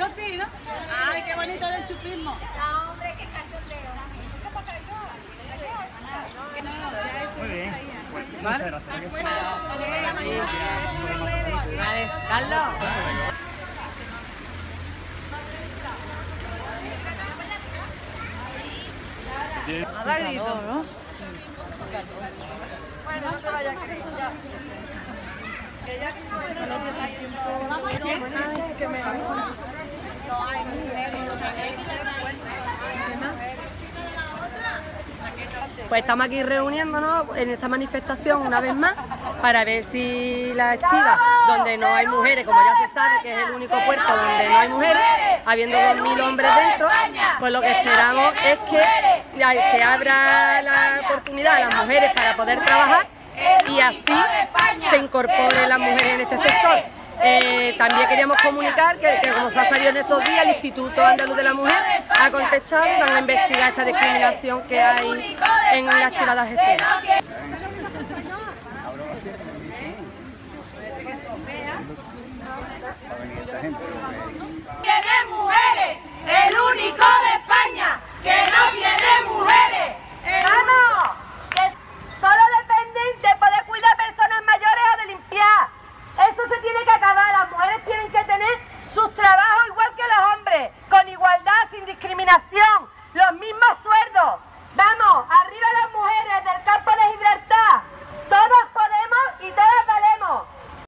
Ay, qué bonito el enchufismo. No, hombre, qué cachondeo. Muy bien. Vale, Carlos. Nada grito, ¿no? Bueno, no te vayas a creer, ya. Que ya que me Pues estamos aquí reuniéndonos en esta manifestación una vez más para ver si la Chivas, donde no hay mujeres, como ya se sabe que es el único puerto donde no hay mujeres, habiendo 2.000 hombres dentro, pues lo que esperamos es que se abra la oportunidad a las mujeres para poder trabajar y así se incorporen las mujeres en este sector. Eh, también queríamos comunicar que, como se ha sabido en estos días, el Instituto Andaluz de la Mujer ha contestado y van a investigar esta discriminación que hay en las venir esta gente. sin discriminación, los mismos sueldos,